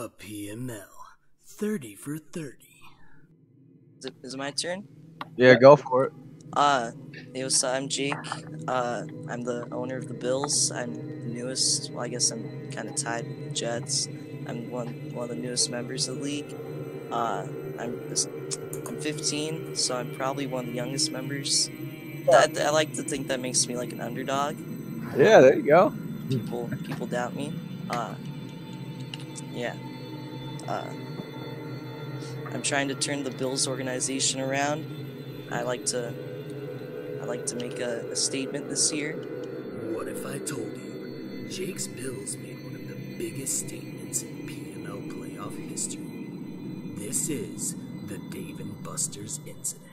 A PML. 30 for 30. Is it, is it my turn? Yeah, go for it. Uh, hey, what's up? I'm Jake. Uh, I'm the owner of the Bills. I'm the newest. Well, I guess I'm kind of tied with the Jets. I'm one one of the newest members of the league. Uh, I'm this- I'm 15, so I'm probably one of the youngest members. I, I like to think that makes me like an underdog. Yeah, there you go. People people doubt me. Uh, yeah. Uh, I'm trying to turn the Bills organization around. I like to I like to make a, a statement this year. What if I told you Jake's Bills made one of the biggest statements in PML playoff history? This is the Dave and Buster's incident.